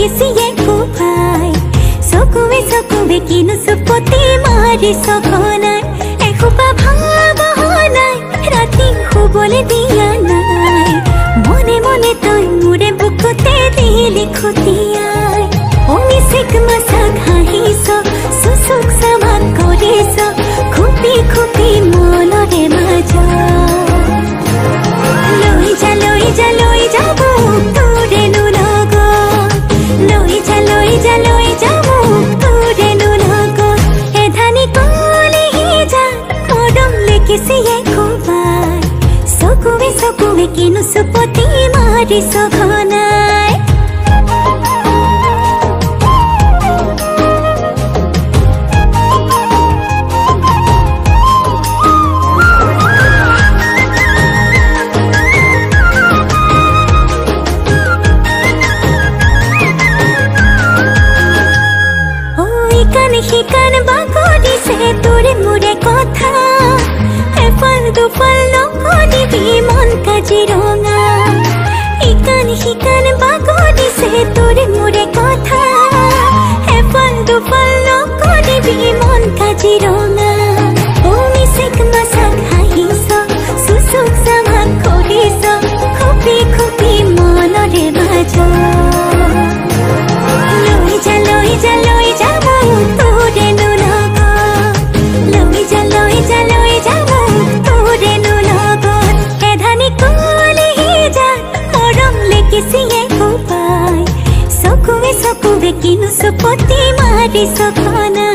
লেকিছিয়ে কোপাই চকুৱে চকুৱে কিনো চুপতি মাৰি চকনাই এসোপা ভাবহনাই ৰাতি শুবলৈ দিয়া নাই মনে মনে তই মোৰে বুকুতে দিলি খুটিয়াই অমিচিক মাছাক হাঁহিছ চকুৱে কিনো চুপতি মাৰিছ ঘনাই শিকান বাগৰিছে তোৰে মোৰে কথা। এফাল দুফাল নকৰিবি মন কাজিৰঙা। ইকান শিকান বাগৰিছে सपुगे किनु सपोते मारे सखाना